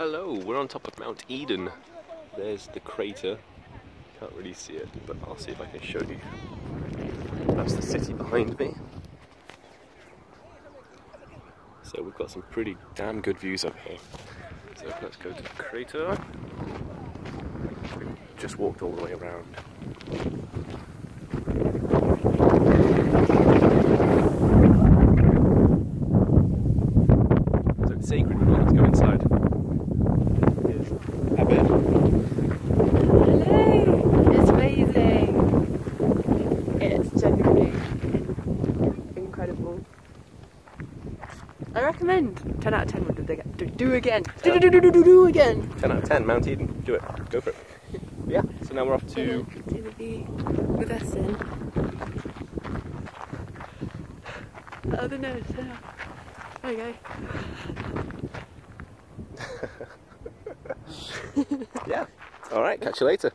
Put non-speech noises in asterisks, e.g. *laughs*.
Hello, we're on top of Mount Eden. There's the crater. Can't really see it, but I'll see if I can show you. That's the city behind me. So we've got some pretty damn good views up here. So let's go to the crater. We Just walked all the way around. So it's sacred, we want to go inside. Here's Abed. Hello! It's amazing! It's genuinely incredible. I recommend 10 out of 10 would do again. Do, do again. Do, do, do, do, do, do again. 10 out of 10, Mount Eden. Do it. Go for it. *laughs* Yeah, so now we're off to. See the view with us in. Oh, the nose. There you go. *laughs* Yeah. Alright, catch you later.